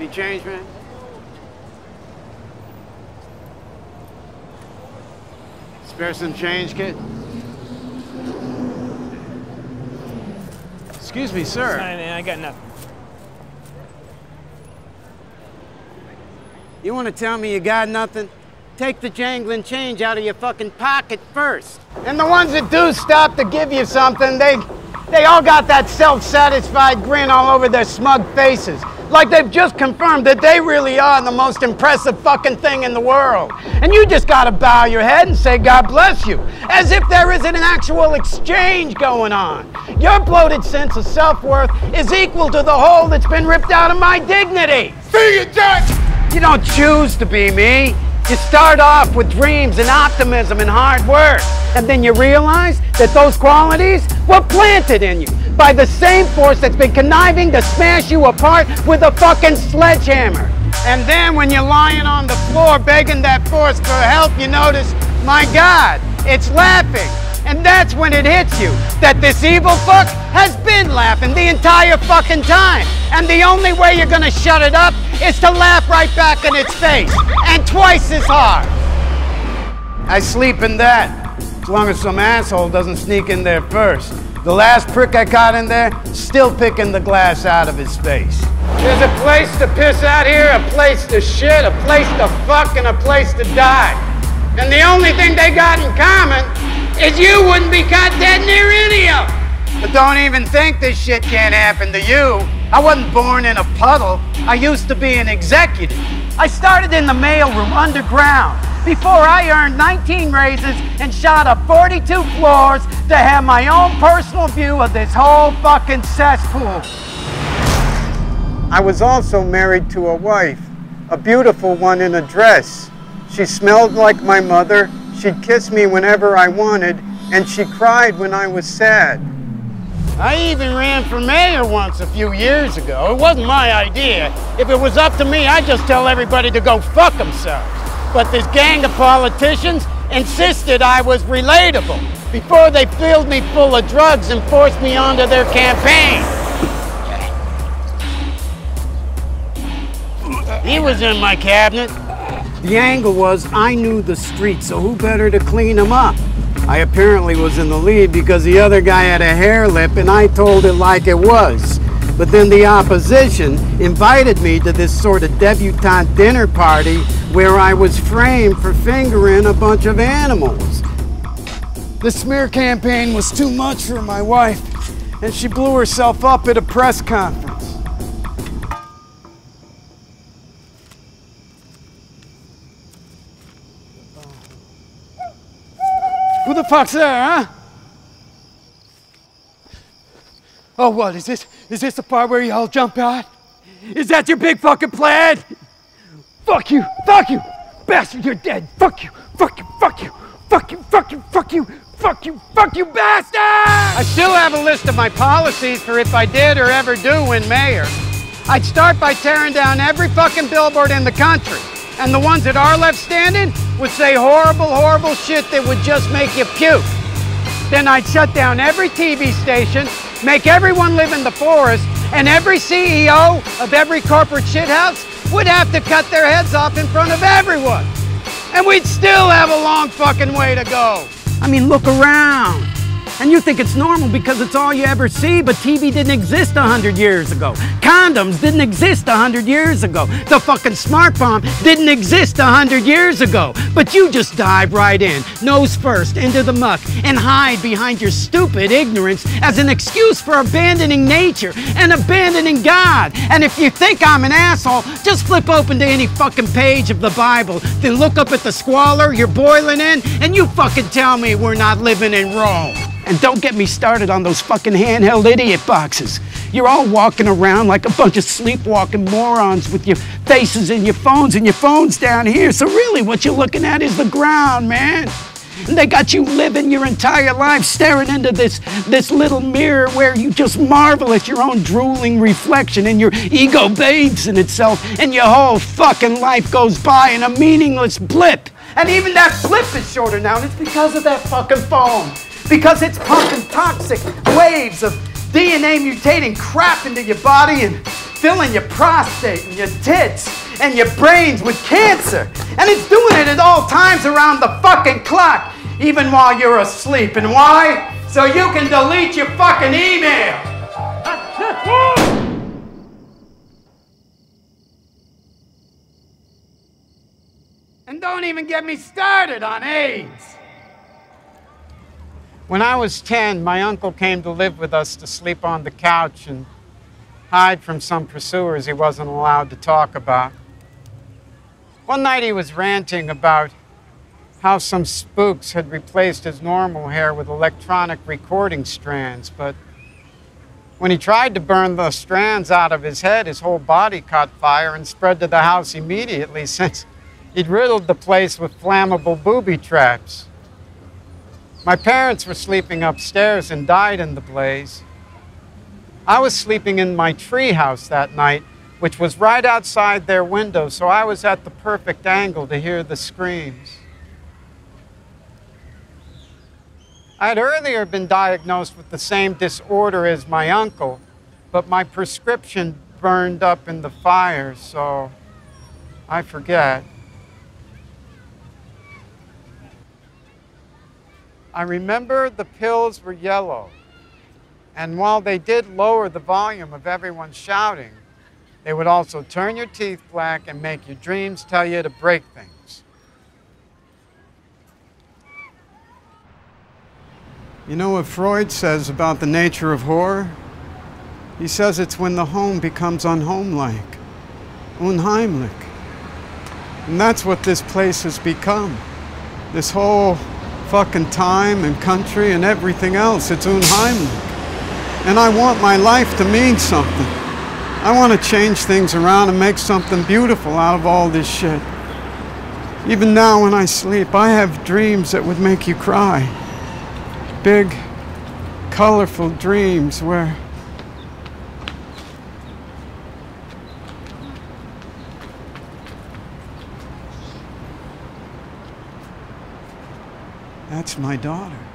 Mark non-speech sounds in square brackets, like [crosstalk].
Any change, man? Spare some change, kid? Excuse me, sir. I, I got nothing. You want to tell me you got nothing? Take the jangling change out of your fucking pocket first. And the ones that do stop to give you something, they they all got that self-satisfied grin all over their smug faces. Like they've just confirmed that they really are the most impressive fucking thing in the world. And you just gotta bow your head and say, God bless you. As if there isn't an actual exchange going on. Your bloated sense of self-worth is equal to the hole that's been ripped out of my dignity. See you, Jack! You don't choose to be me. You start off with dreams and optimism and hard work. And then you realize that those qualities were planted in you by the same force that's been conniving to smash you apart with a fucking sledgehammer. And then when you're lying on the floor begging that force for help, you notice, my God, it's laughing. And that's when it hits you that this evil fuck has been laughing the entire fucking time. And the only way you're gonna shut it up is to laugh right back in its face. And twice as hard. I sleep in that. As long as some asshole doesn't sneak in there first. The last prick I caught in there, still picking the glass out of his face. There's a place to piss out here, a place to shit, a place to fuck, and a place to die. And the only thing they got in common is you wouldn't be caught dead near any of them. But don't even think this shit can't happen to you. I wasn't born in a puddle. I used to be an executive. I started in the mailroom underground before I earned 19 raises and shot up 42 floors to have my own personal view of this whole fucking cesspool. I was also married to a wife, a beautiful one in a dress. She smelled like my mother, she'd kiss me whenever I wanted, and she cried when I was sad. I even ran for mayor once a few years ago. It wasn't my idea. If it was up to me, I'd just tell everybody to go fuck themselves. But this gang of politicians insisted I was relatable before they filled me full of drugs and forced me onto their campaign. He was in my cabinet. The angle was I knew the street, so who better to clean him up? I apparently was in the lead because the other guy had a hare lip and I told it like it was. But then the opposition invited me to this sort of debutante dinner party where I was framed for fingering a bunch of animals. The smear campaign was too much for my wife, and she blew herself up at a press conference. Who the fuck's there, huh? Oh, what is this? Is this the part where y'all jump out? Is that your big fucking plan? Fuck you! Fuck you! Bastard, you're dead! Fuck you! Fuck you! Fuck you! Fuck you! Fuck you! Fuck you! Fuck you! Fuck you, bastard! I still have a list of my policies for if I did or ever do win mayor. I'd start by tearing down every fucking billboard in the country. And the ones that are left standing would say horrible, horrible shit that would just make you puke. Then I'd shut down every TV station, make everyone live in the forest, and every CEO of every corporate shithouse would have to cut their heads off in front of everyone. And we'd still have a long fucking way to go. I mean, look around. And you think it's normal because it's all you ever see, but TV didn't exist a hundred years ago. Condoms didn't exist a hundred years ago. The fucking smart bomb didn't exist a hundred years ago. But you just dive right in, nose first, into the muck, and hide behind your stupid ignorance as an excuse for abandoning nature and abandoning God. And if you think I'm an asshole, just flip open to any fucking page of the Bible, then look up at the squalor you're boiling in, and you fucking tell me we're not living in Rome. And don't get me started on those fucking handheld idiot boxes. You're all walking around like a bunch of sleepwalking morons with your faces in your phones and your phones down here. So really what you're looking at is the ground, man. And they got you living your entire life staring into this, this little mirror where you just marvel at your own drooling reflection and your ego bathes in itself and your whole fucking life goes by in a meaningless blip. And even that blip is shorter now and it's because of that fucking phone because it's pumping toxic waves of DNA mutating crap into your body and filling your prostate and your tits and your brains with cancer. And it's doing it at all times around the fucking clock, even while you're asleep. And why? So you can delete your fucking email. [laughs] And don't even get me started on AIDS. When I was 10, my uncle came to live with us to sleep on the couch and hide from some pursuers he wasn't allowed to talk about. One night he was ranting about how some spooks had replaced his normal hair with electronic recording strands, but when he tried to burn the strands out of his head, his whole body caught fire and spread to the house immediately [laughs] since he'd riddled the place with flammable booby traps. My parents were sleeping upstairs and died in the blaze. I was sleeping in my treehouse that night, which was right outside their window, so I was at the perfect angle to hear the screams. I had earlier been diagnosed with the same disorder as my uncle, but my prescription burned up in the fire, so I forget. I remember the pills were yellow. And while they did lower the volume of everyone shouting, they would also turn your teeth black and make your dreams tell you to break things. You know what Freud says about the nature of horror? He says it's when the home becomes unhomelike, unheimlich. And that's what this place has become. This whole fucking time and country and everything else. It's unheimlich. And I want my life to mean something. I want to change things around and make something beautiful out of all this shit. Even now when I sleep, I have dreams that would make you cry. Big, colorful dreams where That's my daughter.